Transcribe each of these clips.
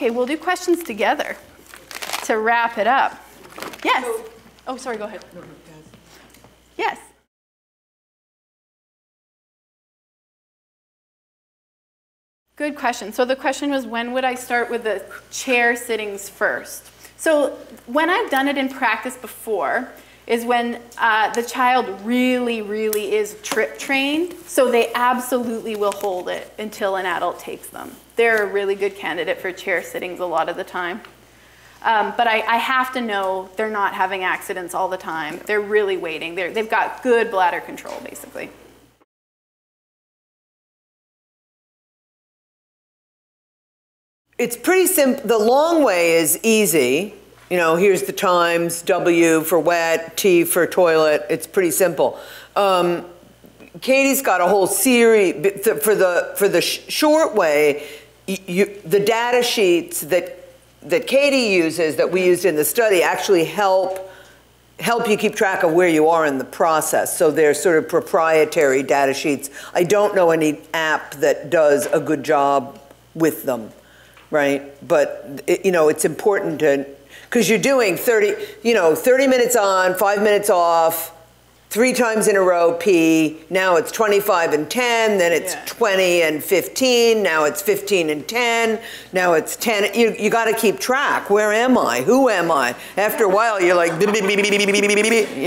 Okay, we'll do questions together to wrap it up. Yes. Oh, sorry, go ahead. Yes. Good question. So the question was when would I start with the chair sittings first? So when I've done it in practice before is when uh, the child really, really is trip trained. So they absolutely will hold it until an adult takes them. They're a really good candidate for chair sittings a lot of the time. Um, but I, I, have to know they're not having accidents all the time. They're really waiting. They're, they've got good bladder control, basically. It's pretty simple. The long way is easy. You know, here's the times, W for wet, T for toilet. It's pretty simple. Um, Katie's got a whole series for the for the short way. You, the data sheets that that Katie uses that we used in the study actually help help you keep track of where you are in the process. So they're sort of proprietary data sheets. I don't know any app that does a good job with them, right? But it, you know, it's important to because you're doing 30, you know, 30 minutes on, five minutes off, three times in a row P. Now it's 25 and 10, then it's yeah. 20 and 15, now it's 15 and 10, now it's 10. You, you got to keep track. Where am I? Who am I? After a while, you're like,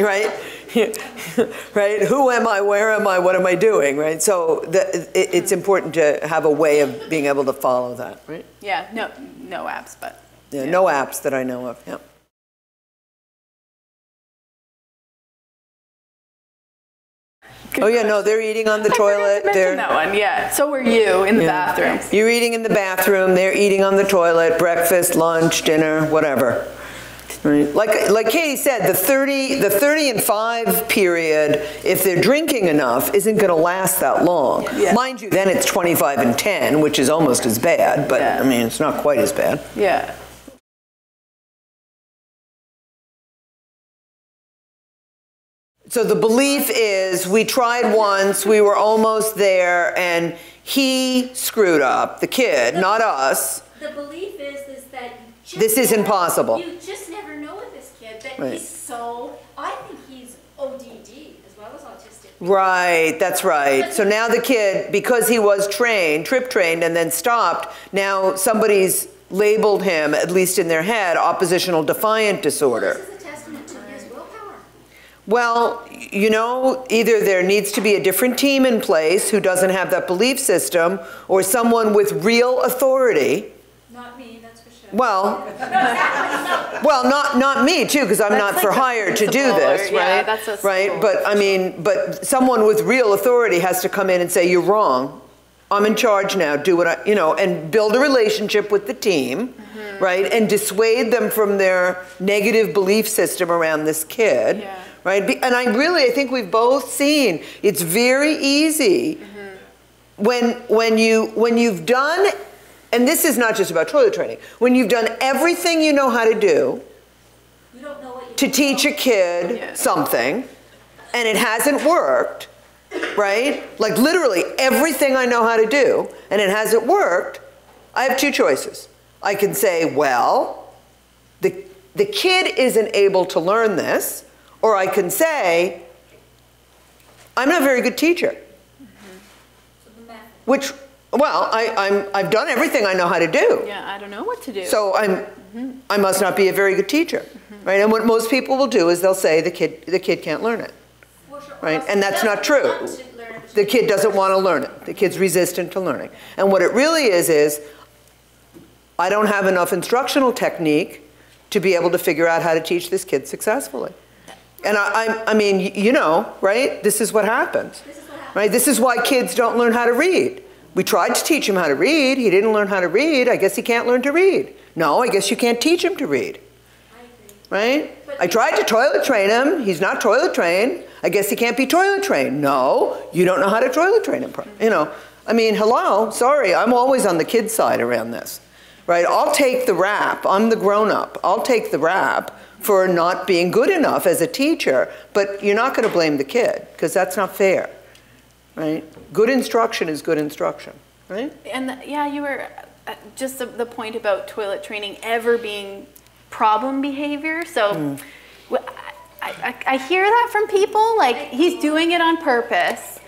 right? right? Who am I? Where am I? What am I doing? Right? So the, it, it's important to have a way of being able to follow that, right? Yeah, no, no apps, but. Yeah, yeah. no apps that I know of, yeah. oh yeah, no, they're eating on the I toilet. they're that one, yeah. So were you in the yeah. bathroom. You're eating in the bathroom. They're eating on the toilet. Breakfast, lunch, dinner, whatever. Right. Like like Katie said, the 30 the 30 and 5 period, if they're drinking enough, isn't going to last that long. Yeah. Mind you, then it's 25 and 10, which is almost as bad, but yeah. I mean, it's not quite as bad. Yeah. So the belief is we tried once, we were almost there, and he screwed up, the kid, the, not us. The belief is, is that this is impossible. You just never know with this kid that right. he's so, I think he's ODD as well as autistic. Right, that's right. So now the kid, because he was trained, trip trained, and then stopped, now somebody's labeled him, at least in their head, oppositional defiant disorder. Well, well, you know, either there needs to be a different team in place who doesn't have that belief system, or someone with real authority. Not me, that's for sure. Well, well, not not me too, because I'm that's not like for hire to do this, or, right? Yeah, that's right. But I mean, but someone with real authority has to come in and say, "You're wrong. I'm in charge now. Do what I, you know," and build a relationship with the team. Mm -hmm. Right, and dissuade them from their negative belief system around this kid, yeah right? And I really, I think we've both seen it's very easy mm-hmm. when when you when you've done, and this is not just about toilet training. When you've done everything you know how to do to teach a kid yeah. something, and it hasn't worked, right? Like literally everything I know how to do, and it hasn't worked. I have two choices. I can say, well, the the kid isn't able to learn this or I can say, I'm not a very good teacher. Mm -hmm. Which, well, I, I'm, I've done everything I know how to do. Yeah, I don't know what to do. So I'm, mm -hmm. I must not be a very good teacher, mm -hmm. right? And what most people will do is they'll say the kid, the kid can't learn it, right? And that's not true. The kid doesn't want to learn it. The kid's resistant to learning. And what it really is is, I don't have enough instructional technique to be able to figure out how to teach this kid successfully. And I, I, I mean, you know, right? This is what happens. This is what happens. Right? This is why kids don't learn how to read. We tried to teach him how to read. He didn't learn how to read. I guess he can't learn to read. No, I guess you can't teach him to read. Right? But I tried to toilet train him. He's not toilet trained. I guess he can't be toilet trained. No, you don't know how to toilet train him. You know, I mean, hello, sorry, I'm always on the kid's side around this. Right? I'll take the rap. I'm the grown up. I'll take the rap for not being good enough as a teacher, but you're not going to blame the kid because that's not fair, right? Good instruction is good instruction, right? And the, yeah, you were uh, just the, the point about toilet training ever being problem behavior. So Mm. I, I, I hear that from people, like he's doing it on purpose.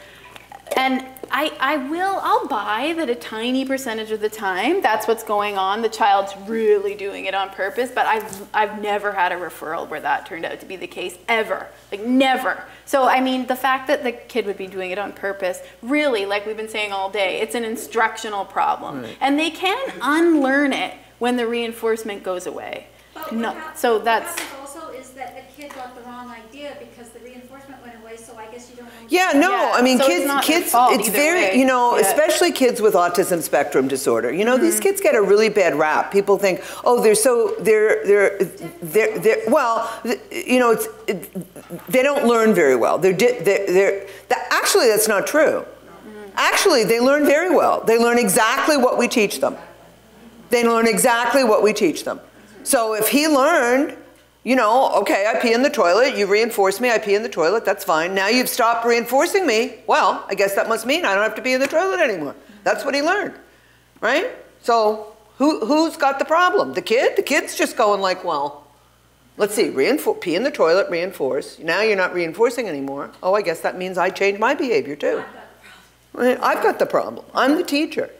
And I, I will, I'll buy that a tiny percentage of the time that's what's going on. The child's really doing it on purpose, but I've, I've never had a referral where that turned out to be the case, ever. Like, never. So, I mean, the fact that the kid would be doing it on purpose, really, like we've been saying all day, it's an instructional problem. And they can unlearn it when the reinforcement goes away. But No, what hap- so what that's- happens also is that the kid got the wrong idea because the reinforcement went away, so I guess you don't want. Yeah, no, Yeah, I mean, so it's kids, their kids, it's very, way. you know, Yeah. especially kids with autism spectrum disorder. You know, Mm-hmm. these kids get a really bad rap. People think, oh, they're so, they're, they're, they're, they're well, you know, it's, it, they don't learn very well. They're, di- they're, they're that, actually, that's not true. Mm-hmm. Actually, they learn very well. They learn exactly what we teach them. They learn exactly what we teach them. So if he learned, you know, okay, I pee in the toilet, you reinforce me, I pee in the toilet, that's fine. Now you've stopped reinforcing me. Well, I guess that must mean I don't have to pee in the toilet anymore. That's what he learned, right? So who, who's got the problem? The kid? The kid's just going like, well, let's see, reinforce, pee in the toilet, reinforce. Now you're not reinforcing anymore. Oh, I guess that means I changed my behavior too. Right? I've got the problem. I'm the teacher.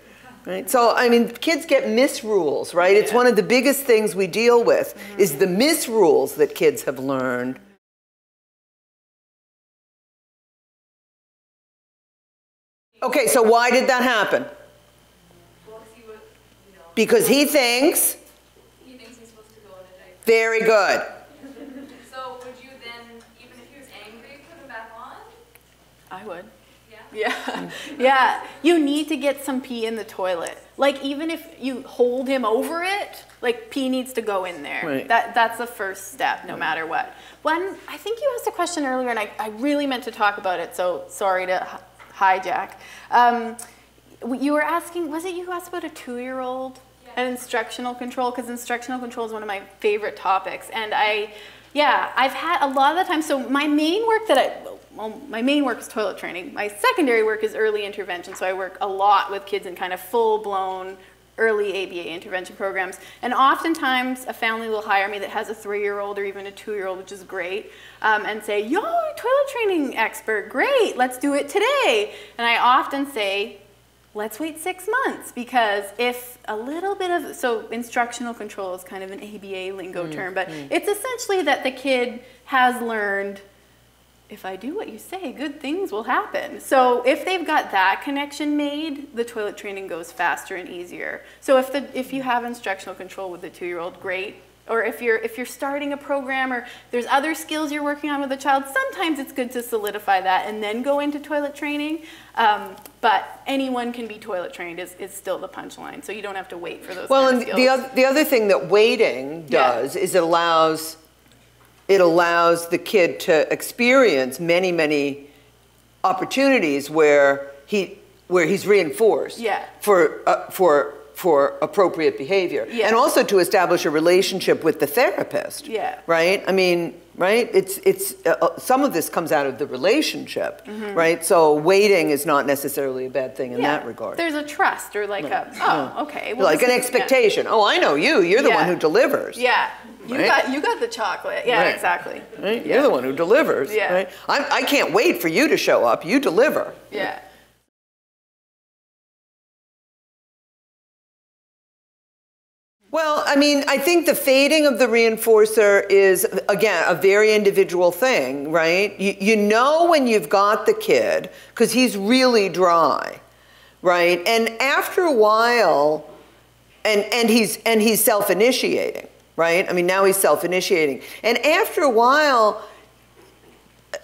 Right? So, I mean, kids get misrules, right? It's one of the biggest things we deal with mm-hmm. is the misrules that kids have learned. Okay, so why did that happen? Well, 'cause he would, you know, Because he thinks, he thinks he's supposed to go in a diaper. very good. So would you then, even if he was angry, put him back on? I would. Yeah. Yeah, yeah. You need to get some pee in the toilet. Like even if you hold him over it, like pee needs to go in there. Right. That that's the first step, no matter what. When I think you asked a question earlier, and I, I really meant to talk about it, so sorry to hijack. Um, you were asking, was it you who asked about a two-year-old and instructional control? Because instructional control is one of my favorite topics, and I, yeah, I've had a lot of the time. So my main work that I well, my main work is toilet training. My secondary work is early intervention, so I work a lot with kids in kind of full blown early ABA intervention programs. And oftentimes, a family will hire me that has a three year old or even a two year old, which is great, um, and say, Yo, toilet training expert, great, let's do it today. And I often say, let's wait six months because if a little bit of so instructional control is kind of an ABA lingo term, but it's essentially that the kid has learned if I do what you say, good things will happen. So if they've got that connection made, the toilet training goes faster and easier. So if the if you have instructional control with the two-year-old, great. Or if you're if you're starting a program or there's other skills you're working on with a child, sometimes it's good to solidify that and then go into toilet training. Um, but anyone can be toilet trained is, is still the punchline. So you don't have to wait for those. Well, and the other, the other thing that waiting Yeah. does is it allows it allows the kid to experience many many opportunities where he where he's reinforced Yeah. for uh, for for appropriate behavior Yeah. and also to establish a relationship with the therapist Yeah. right i mean right it's it's uh, uh, some of this comes out of the relationship right so waiting is not necessarily a bad thing in. Yeah. that regard There's a trust or like a oh okay well, like an yeah. expectation oh i know you you're the one who delivers Yeah, you Right? got you got the chocolate. Yeah, Right. exactly. Right? You're the one who delivers. Yeah. Right? I'm, I can't wait for you to show up. You deliver. Yeah. Well, I mean, I think the fading of the reinforcer is, again, a very individual thing, right? You, you know when you've got the kid, because he's really dry, right? And after a while, and, and he's, and he's self-initiating, right? I mean, now he's self-initiating. And after a while,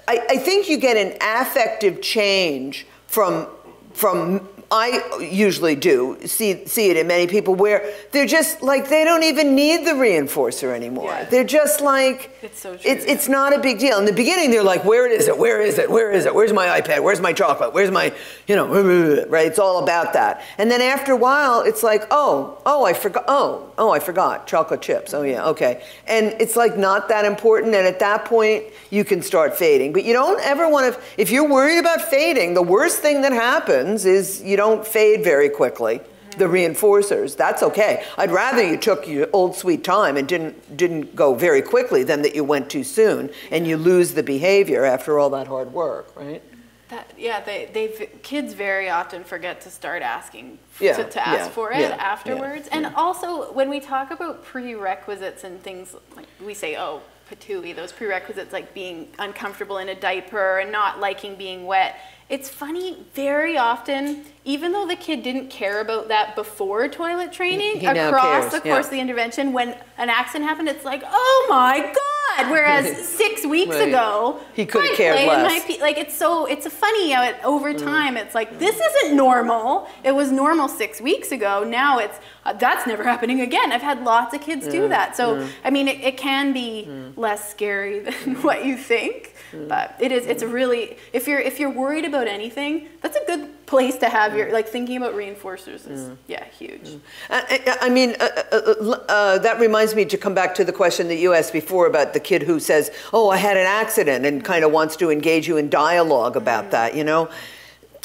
I, I think you get an affective change from from I usually do see see it in many people where they're just like they don't even need the reinforcer anymore. Yeah. They're just like It's so true. It's it's not a big deal. In the beginning, they're like, "Where is it? Where is it? Where is it? Where's my iPad? Where's my chocolate? Where's my you know right? It's all about that. And then after a while, it's like, "Oh, oh, I forgot. Oh, oh, I forgot chocolate chips. Oh yeah, okay." And it's like not that important. And at that point, you can start fading. But you don't ever want to. If you're worried about fading, the worst thing that happens is you don't fade very quickly, the reinforcers. That's okay. I'd rather you took your old sweet time and didn't didn't go very quickly than that you went too soon and you lose the behavior after all that hard work, right? That, yeah, they, they, kids very often forget to start asking, Yeah, to, to ask yeah, for it yeah, afterwards. And also, when we talk about prerequisites and things, like we say, oh, patooey, those prerequisites like being uncomfortable in a diaper and not liking being wet. It's funny, very often, even though the kid didn't care about that before toilet training, He across cares, the course yeah. of the intervention, when an accident happened, it's like, oh my God. Whereas six weeks Right. ago, He coulda I cared in less. my like it's so it's a funny how it over Mm. time it's like this isn't normal it was normal six weeks ago now it's uh, that's never happening again i've had lots of kids do that so i mean it, it can be Mm. less scary than what you think but it is it's a really if you're if you're worried about anything that's a good place to have Mm. your like thinking about reinforcers is yeah huge. I, I I mean, uh, uh, uh, uh, that reminds me to come back to the question that you asked before about the kid who says, "Oh, I had an accident," and kind of wants to engage you in dialogue about that. You know,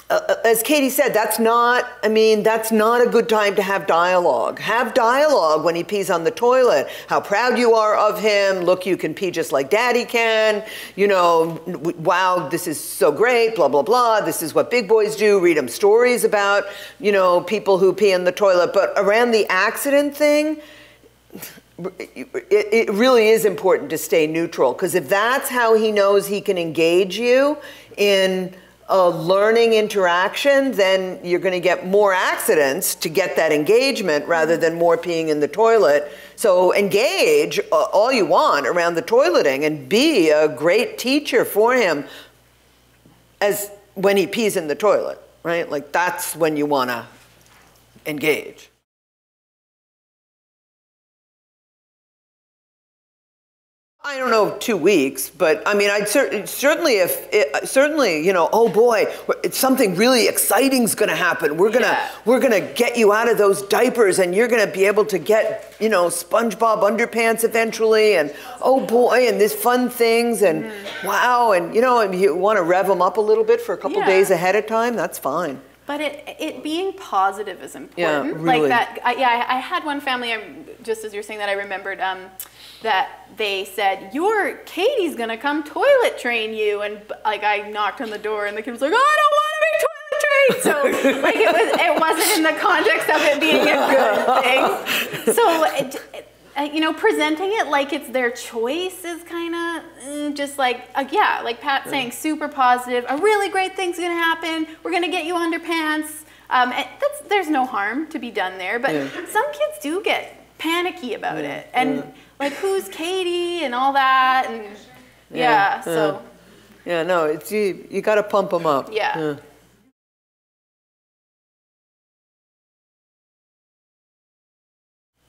uh, as Katie said, that's not. I mean, that's not a good time to have dialogue. Have dialogue when he pees on the toilet. How proud you are of him. Look, you can pee just like Daddy can. You know, wow, this is so great. Blah blah blah. This is what big boys do. Read them stories about you know people who pee in the toilet. But around the accident thing it, it really is important to stay neutral because if that's how he knows he can engage you in a learning interaction, then you're going to get more accidents to get that engagement rather than more peeing in the toilet. So engage uh, all you want around the toileting and be a great teacher for him as when he pees in the toilet, right? Like that's when you want to engage. I don't know, two weeks, but I mean, I'd cer- certainly if it, certainly, you know, oh boy, it's something really exciting's going to happen. We're gonna Yeah. we're gonna get you out of those diapers, and you're gonna be able to get, you know, SpongeBob underpants eventually, and oh boy, and these fun things, and wow, and you know, and you want to rev them up a little bit for a couple Yeah. days ahead of time. That's fine. But it, it being positive is Yeah, important. really. Like that, I, yeah, I I had one family, um, just as you're saying that, I remembered um, that they said, your Katie's gonna come toilet train you. And like I knocked on the door and the kid was like, "Oh, I don't wanna be toilet trained. So like it, was, it wasn't in the context of it being a good thing. So, it, it- uh, you know, presenting it like it's their choice is kind of just like, uh, yeah, like Pat saying, super positive. A really great thing's gonna happen. We're gonna get you underpants. Um, and that's, there's no harm to be done there, but Yeah. some kids do get panicky about it, and like who's Katie and all that, and yeah, so Yeah, no, it's you. You got to pump them up. Yeah.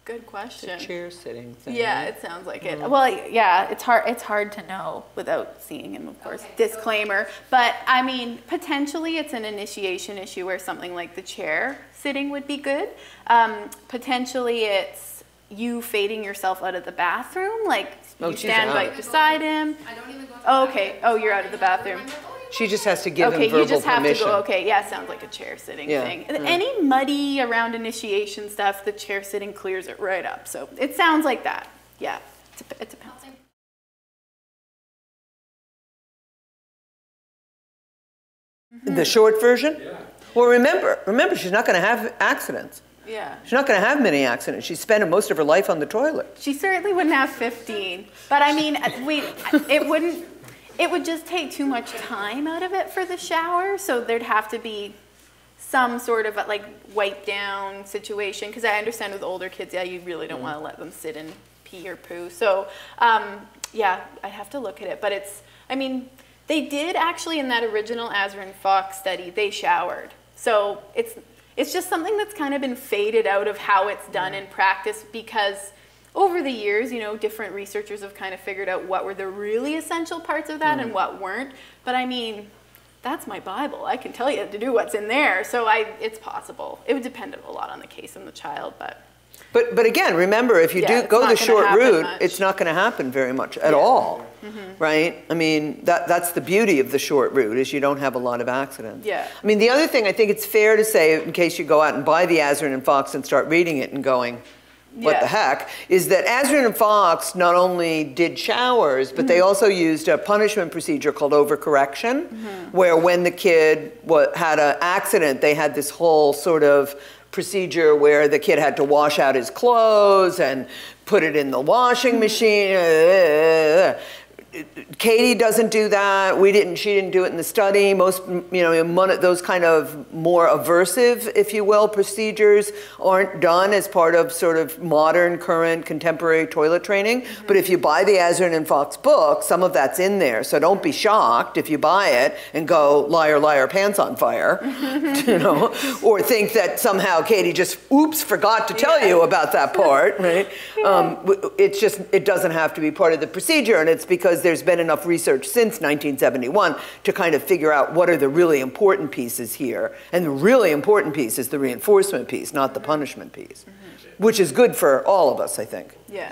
good question. Chair sitting thing. Yeah, it sounds like it. Well, yeah, it's hard. It's hard to know without seeing him, of course. Disclaimer, but I mean, potentially it's an initiation issue where something like the chair sitting would be good. Um, potentially, it's you fading yourself out of the bathroom, like Oh, you stand out. right beside him. I don't even go to Oh, the okay. Oh, you're out of the bathroom. I'm like, you're She just has to give Okay, him verbal permission. Okay, you just have permission. to go. Okay, yeah, sounds like a chair sitting Yeah, thing. yeah. Any muddy around initiation stuff, the chair sitting clears it right up. So it sounds like that. Yeah, it dep- it depends. The short version? Yeah. Well, remember, remember, she's not going to have accidents. Yeah. She's not going to have many accidents. She's spending most of her life on the toilet. She certainly wouldn't have 15. But I mean, uh, we, it wouldn't, it would just take too much time out of it for the shower. So there'd have to be some sort of a, like wipe down situation. Because I understand with older kids, yeah, you really don't want to let them sit and pee or poo. So um, yeah, I'd have to look at it. But it's, I mean, they did actually in that original Azrin Fox study, they showered. So it's, it's just something that's kind of been faded out of how it's done in practice because over the years, you know, different researchers have kind of figured out what were the really essential parts of that and mm. what weren't. But I mean, that's my Bible. I can tell you to do what's in there. So I, it's possible. It would depend a lot on the case and the child, but But, but again, remember, if you Yeah, do go the short route, much. Mm-hmm. it's not going to happen very much at all, right? I mean, that, that's the beauty of the short route is you don't have a lot of accidents. Yeah. I mean, the other thing I think it's fair to say, in case you go out and buy the Azrin and Fox and start reading it and going, what Yeah. the heck, is that Azrin and Fox not only did showers, but Mm-hmm. they also used a punishment procedure called overcorrection, Mm-hmm. where when the kid had an accident, they had this whole sort of procedure where the kid had to wash out his clothes and put it in the washing machine. Katie doesn't do that. We didn't. She didn't do it in the study. Most, you know, those kind of more aversive, if you will, procedures aren't done as part of sort of modern, current, contemporary toilet training. But if you buy the Azrin and Fox book, some of that's in there. So don't be shocked if you buy it and go liar, liar, pants on fire, you know, or think that somehow Katie just oops forgot to tell you about that part, right? Um, it's just it doesn't have to be part of the procedure, and it's because there's been enough research since 1971 to kind of figure out what are the really important pieces here, and the really important piece is the reinforcement piece, not the punishment piece, mm-hmm. which is good for all of us, I think. Yeah.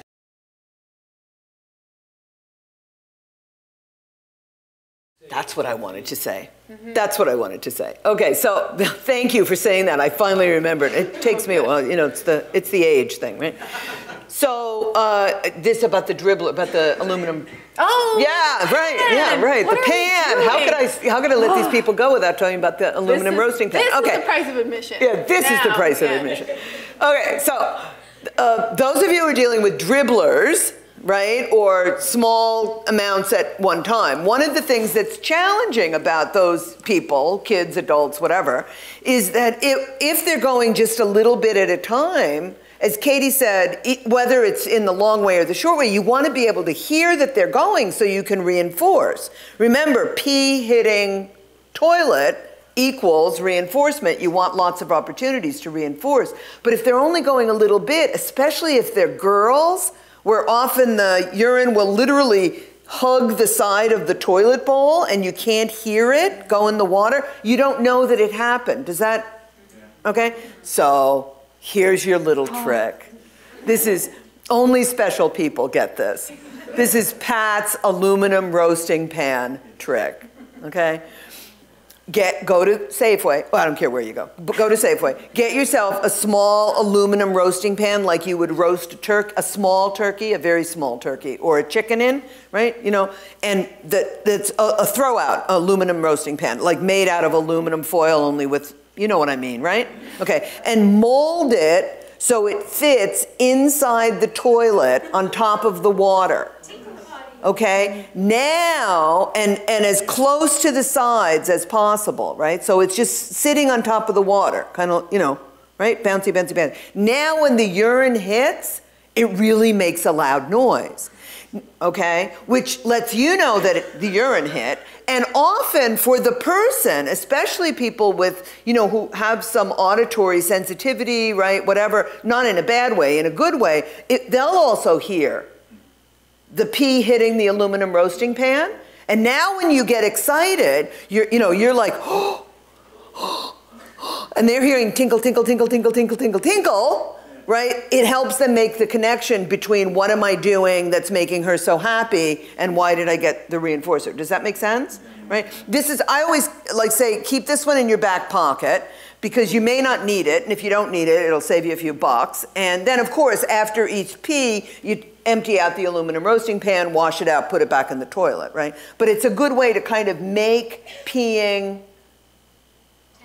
That's what I wanted to say. That's what I wanted to say. Okay, so thank you for saying that. I finally remembered. It takes me a while. You know, it's the it's the age thing, right? So uh, this about the dribbler, about the aluminum. Oh. Yeah, right. Yeah, pan. right. What the pan. How could I? How could I let these people go without talking about the aluminum is- roasting pan? This okay. is the price of admission. Yeah, this is the Now, price of admission. Okay, so uh, those of you who are dealing with dribblers, right, or small amounts at one time, one of the things that's challenging about those people, kids, adults, whatever, is that if, if they're going just a little bit at a time, as Katie said, whether it's in the long way or the short way, you want to be able to hear that they're going so you can reinforce. Remember, pee hitting toilet equals reinforcement. You want lots of opportunities to reinforce. But if they're only going a little bit, especially if they're girls, where often the urine will literally hug the side of the toilet bowl and you can't hear it go in the water, you don't know that it happened. Does that, okay? So here's your little oh. trick. This is, only special people get this. This is Pat's aluminum roasting pan trick, okay? Get, go to Safeway. Well, I don't care where you go. But go to Safeway. Get yourself a small aluminum roasting pan like you would roast a turk, a small turkey, a very small turkey, or a chicken in, right? You know, and that that's a, a throwout aluminum roasting pan, like made out of aluminum foil, only with, you know what I mean, right? Okay, and mold it so it fits inside the toilet on top of the water. Okay, now, and, and as close to the sides as possible, right? So it's just sitting on top of the water, kind of, you know, right? Bouncy, bouncy, bouncy. Now, when the urine hits, it really makes a loud noise, okay? Which lets you know that it, the urine hit. And often for the person, especially people with, you know, who have some auditory sensitivity, right? Whatever, not in a bad way, in a good way, it, they'll also hear the pee hitting the aluminum roasting pan. And now when you get excited, you're, you know, you're like, and they're hearing tinkle, tinkle, tinkle, tinkle, tinkle, tinkle, tinkle, right? It helps them make the connection between what am I doing that's making her so happy and why did I get the reinforcer? Does that make sense? Right? This is, I always like say, keep this one in your back pocket because you may not need it. And if you don't need it, it'll save you a few bucks. And then, of course, after each pee, you empty out the aluminum roasting pan, wash it out, put it back in the toilet, right? But it's a good way to kind of make peeing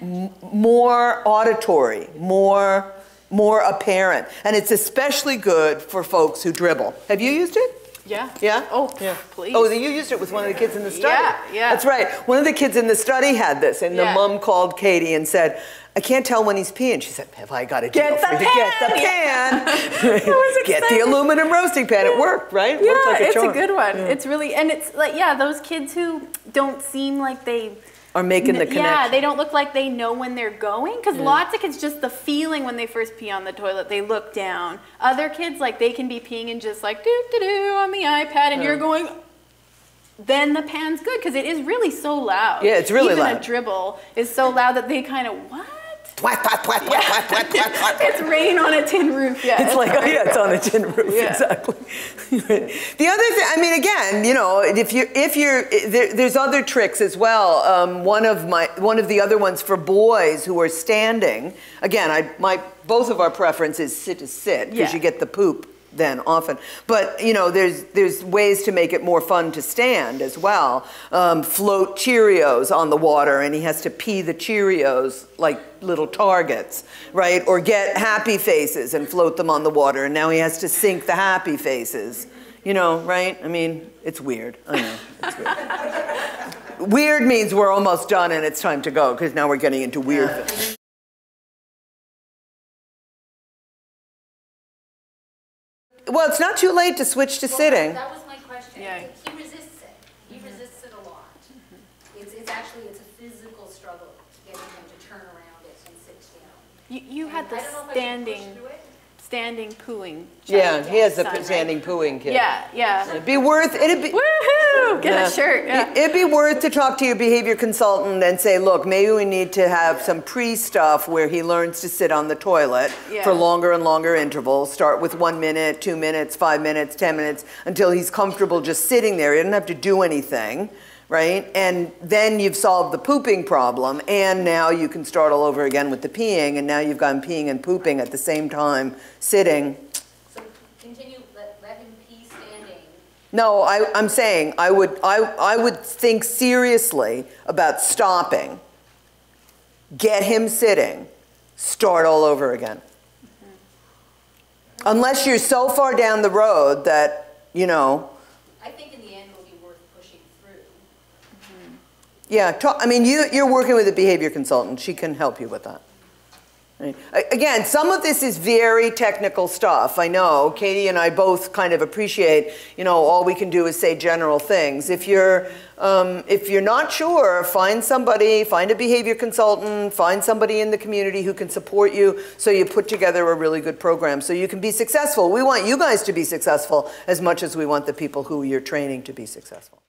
m- more auditory, more more apparent. And it's especially good for folks who dribble. Have you used it? Yeah. Yeah? Oh, Yeah. please. Oh, then you used it with one of the kids in the study. Yeah, yeah. That's right. One of the kids in the study had this, and the mom called Katie and said, I can't tell when he's peeing. She said, Have I got a deal Get for the you get the pan." was get the aluminum roasting pan. It worked, right? It Yeah, like a it's charm. a good one. It's really, and it's like, yeah, those kids who don't seem like they. Are making the Yeah, they don't look like they know when they're going. Because lots of kids, just the feeling when they first pee on the toilet, they look down. Other kids, like, they can be peeing and just like, doo doo doo on the iPad, and you're going, then the pan's good because it is really so loud. Yeah, it's really Even loud. a dribble is so loud that they kind of, what? Twat, twat, twat, twat, twat, twat, twat, twat. It's rain on a tin roof, yeah. It's like, oh yeah, it's on a tin roof, Yeah. exactly. the other thing, I mean, again, you know, if you're, if you're, there, there's other tricks as well. Um, one of my, one of the other ones for boys who are standing, again, I, my, both of our preference is sit to sit because Yeah. you get the poop then often. But you know, there's there's ways to make it more fun to stand as well. Um, float Cheerios on the water, and he has to pee the Cheerios like little targets, right? Or get happy faces and float them on the water, and now he has to sink the happy faces. You know, right? I mean, it's weird. I know. It's weird. weird means we're almost done and it's time to go because now we're getting into weird Well, it's not too late to switch to Well, sitting. That was my question. Yeah. He resists it. He resists it a lot. Mm-hmm. It's, it's actually, it's a physical struggle getting him to turn around it and sit down. You, you had the I don't know if I standing, push through it. Standing pooing. Yeah, he has a son, right? standing pooing kid. Yeah, yeah. It'd be worth, it'd be. Woohoo! Get Yeah. a shirt. Yeah. It'd be worth to talk to your behavior consultant and say, look, maybe we need to have some pre-stuff where he learns to sit on the toilet Yeah. for longer and longer intervals. Start with one minute, two minutes, five minutes, 10 minutes, until he's comfortable just sitting there. He doesn't have to do anything, right? And then you've solved the pooping problem, and now you can start all over again with the peeing, and now you've gone peeing and pooping at the same time, sitting. So continue, let, let him pee standing. No, I, I'm saying I would, I, I would think seriously about stopping, get him sitting, start all over again. Mm-hmm. Unless you're so far down the road that, you know, I think in the end it'll be worth pushing through. Yeah, talk, I mean, you, you're working with a behavior consultant. She can help you with that. Right. Again, some of this is very technical stuff. I know Katie and I both kind of appreciate, you know, all we can do is say general things. If you're, um, if you're not sure, find somebody, find a behavior consultant, find somebody in the community who can support you so you put together a really good program so you can be successful. We want you guys to be successful as much as we want the people who you're training to be successful.